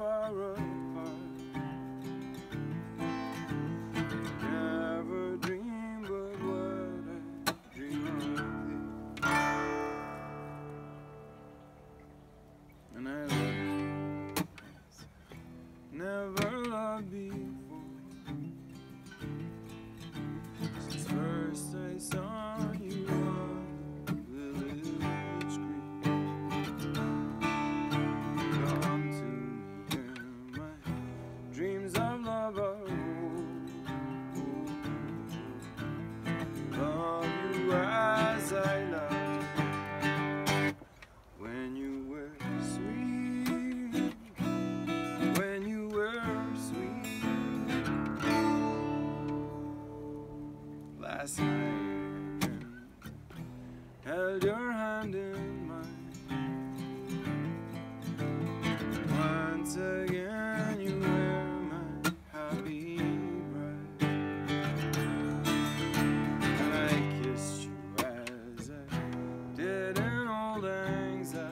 far apart. Never dream but what I dream of. And I love you never loved before. Last night held your hand in mine. Once again, you were my happy bride. And I kissed you as I did in auld lang syne.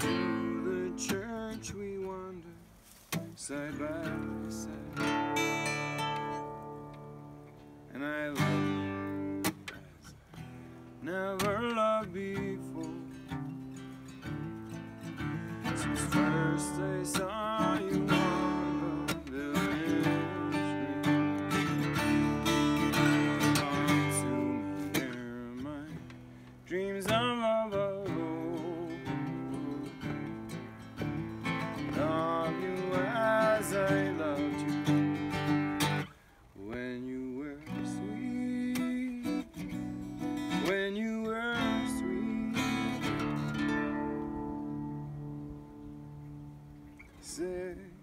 To the church we wandered side by side. never loved before. Since first I saw you on the to dreams of love. say.